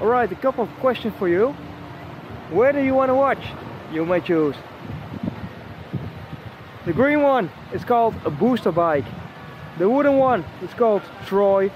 Alright, a couple of questions for you. Where do you want to watch? You may choose. The green one is called a booster bike. The wooden one is called Troy